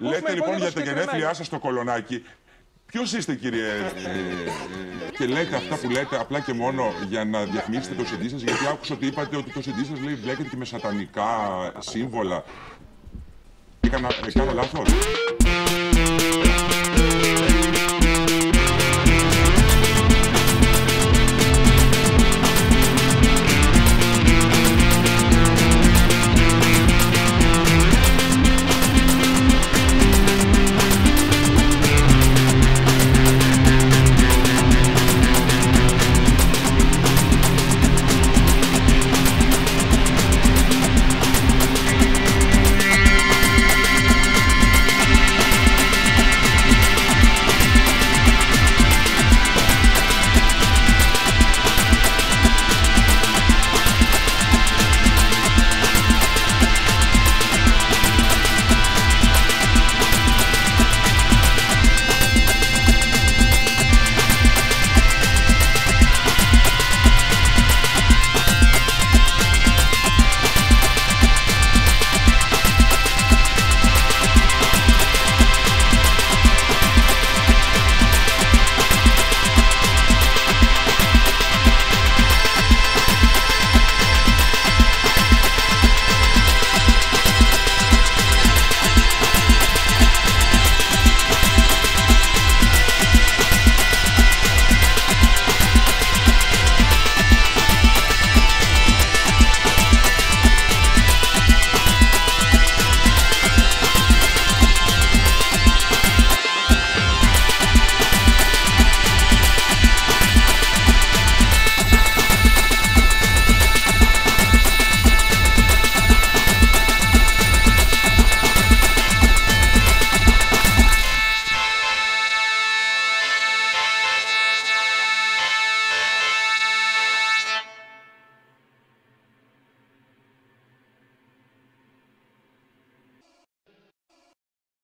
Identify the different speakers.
Speaker 1: Λέτε λοιπόν για τα γενέθλιά σας στο κολονάκι. Ποιος είστε, κύριε, ε, ε, και λέτε αυτά που λέτε απλά και μόνο για να διαφημίσετε το συντή σας, γιατί άκουσα ότι είπατε ότι το συντή σας λέει μπλέκεται και με σατανικά σύμβολα. Έκανα, έκανα κάνω λάθος.